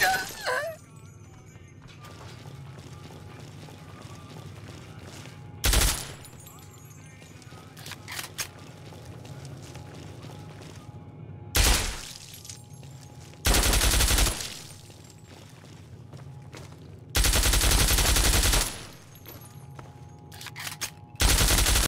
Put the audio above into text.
Yeah.